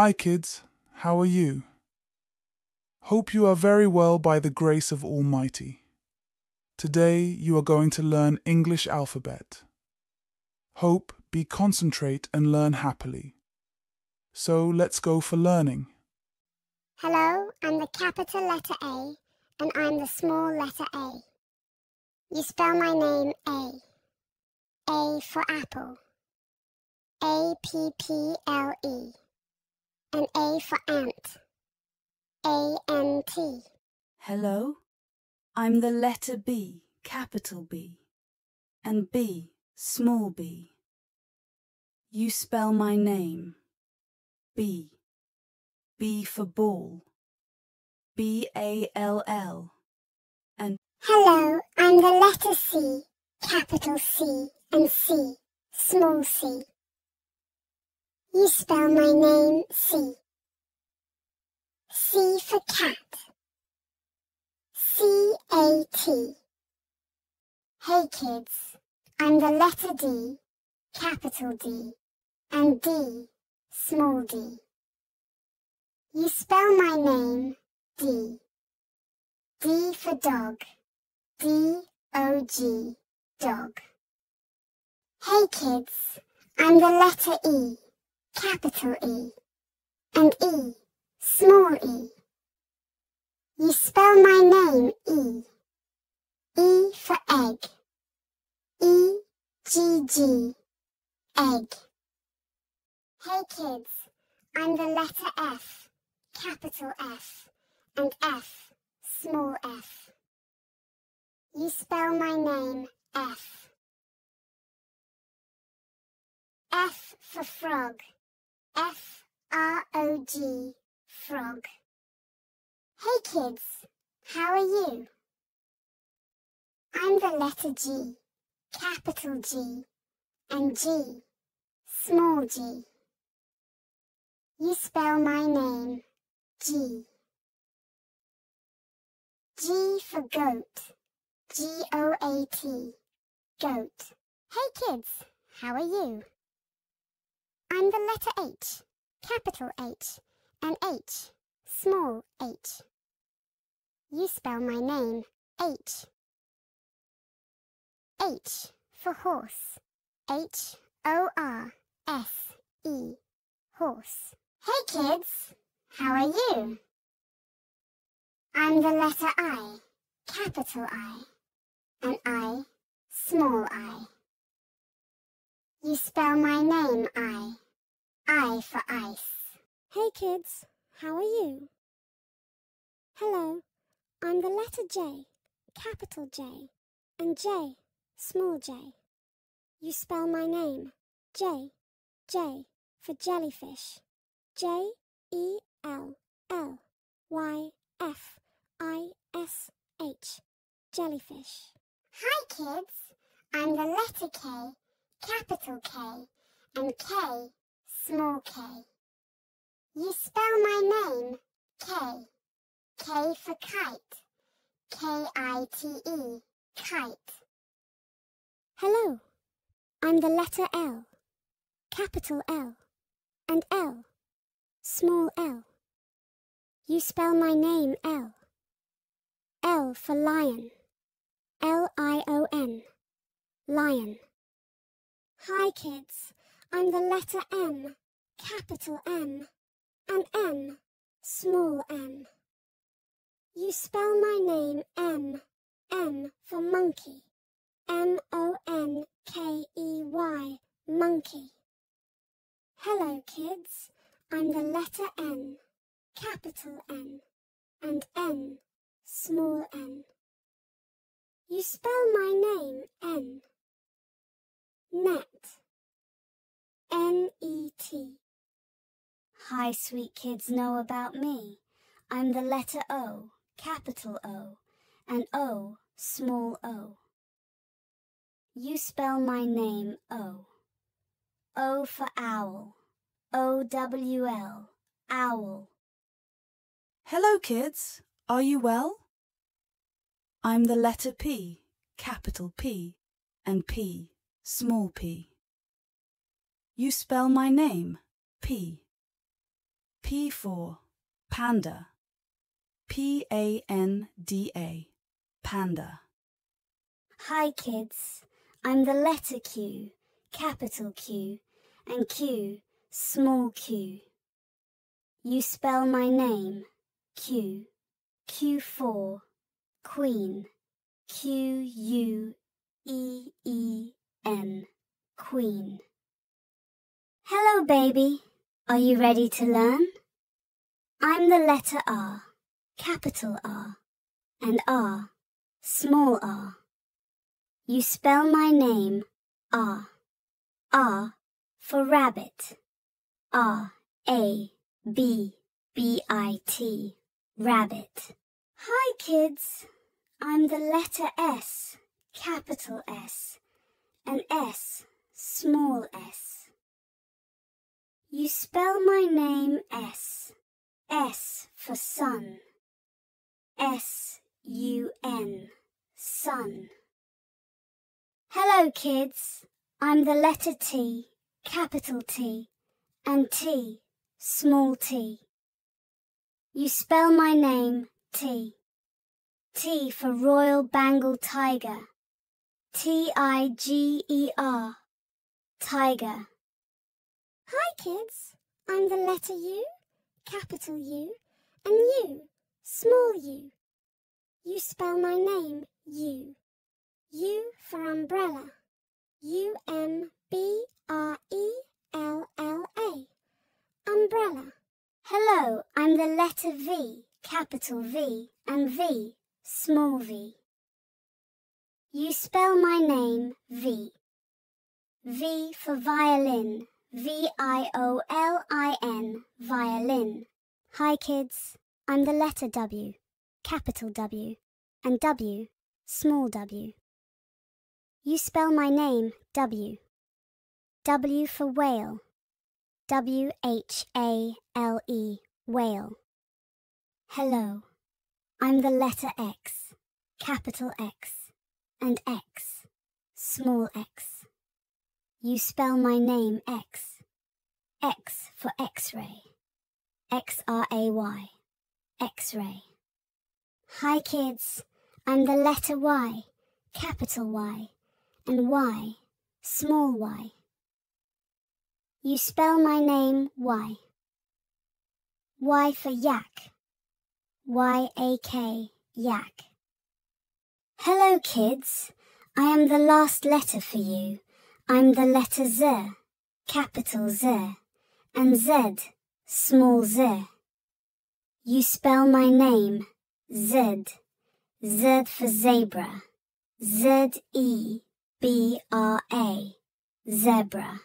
Hi, kids. How are you? Hope you are very well by the grace of Almighty. Today you are going to learn English alphabet. Hope be concentrate and learn happily. So let's go for learning. Hello, I'm the capital letter A, and I'm the small letter A. You spell my name A. A for apple. A P P L E. And A for ant. A N T. Hello, I'm the letter B, capital B, and B, small b. You spell my name B. B for ball. B A L L. And Hello, I'm the letter C, capital C, and C, small c. You spell my name C. C for cat. C A T. Hey kids, I'm the letter D, capital D, and D, small d. You spell my name D. D for dog. D O G, dog. Hey kids, I'm the letter E, capital E, and E, small e. You spell my name E. E for egg. E G G, egg. Hey kids, I'm the letter F, capital F, and F, small f. You spell my name F. F for frog. F R O G, frog. Hey kids, how are you? I'm the letter G, capital G, and G, small g. You spell my name G. G for goat. G O A T. Goat. Hey kids, how are you? I'm the letter H, capital H, and H, small h. You spell my name H. H for horse. H O R S E. Horse. Hey kids, how are you? I'm the letter I, capital I, and I, small i. You spell my name I, I for ice. Hey kids, how are you? Hello, I'm the letter J, capital J, and J, small j. You spell my name J, J for jellyfish. J E L L Y F I S H. Jellyfish. Hi kids, I'm the letter K, capital K, and K, small k. You spell my name K. K for kite. K-I-T-E, kite. Hello, I'm the letter L, capital L, and L, small l. You spell my name L. L for lion. L-I-O-N. Lion. Hi kids, I'm the letter M, capital M, and N, small m. You spell my name M, M for monkey. M-O-N-K-E-Y, monkey. Hello kids, I'm the letter N, capital N, and N, small n. You spell my name N. N-E-T. Hi, sweet kids know about me. I'm the letter O, capital O, and O, small o. You spell my name O. O for owl. O-W-L, owl. hello, kids. Are you well? I'm the letter P, capital P, and P, small p. You spell my name P. P for panda. P A N D A. Panda. Hi kids, I'm the letter Q, capital Q, and Q, small q. You spell my name, Q, Q for Queen, Q U E E N, Queen. Hello, baby. Are you ready to learn? I'm the letter R, capital R, and R, small r. You spell my name, R. R for rabbit. R A B B I T, rabbit. Hi, kids. I'm the letter S, capital S, and S, small s. You spell my name S, S for sun. S U N, sun. Hello, kids. I'm the letter T, capital T, and T, small t. You spell my name T. T for Royal Bengal Tiger. T I G E R. Tiger. Hi, kids. I'm the letter U, capital U, and U, small u. You spell my name U. U for umbrella. U M B R E L L A. Umbrella. Hello, I'm the letter V, capital V, and V, small v. You spell my name V. V for violin, V I O L I N, violin. Hi, kids. I'm the letter W, capital W, and W, small w. You spell my name W. W for whale. W H A L E, whale. Hello, I'm the letter X, capital X, and X, small x. You spell my name X. X for X-ray. X-R-A-Y, X-ray. Hi kids, I'm the letter Y, capital Y, and Y, small y. You spell my name Y. Y for yak. Y-A-K, yak. Hello, kids. I am the last letter for you. I'm the letter Z, capital Z, and Z, small z. You spell my name Z, Z for zebra, Z-E-B-R-A, zebra.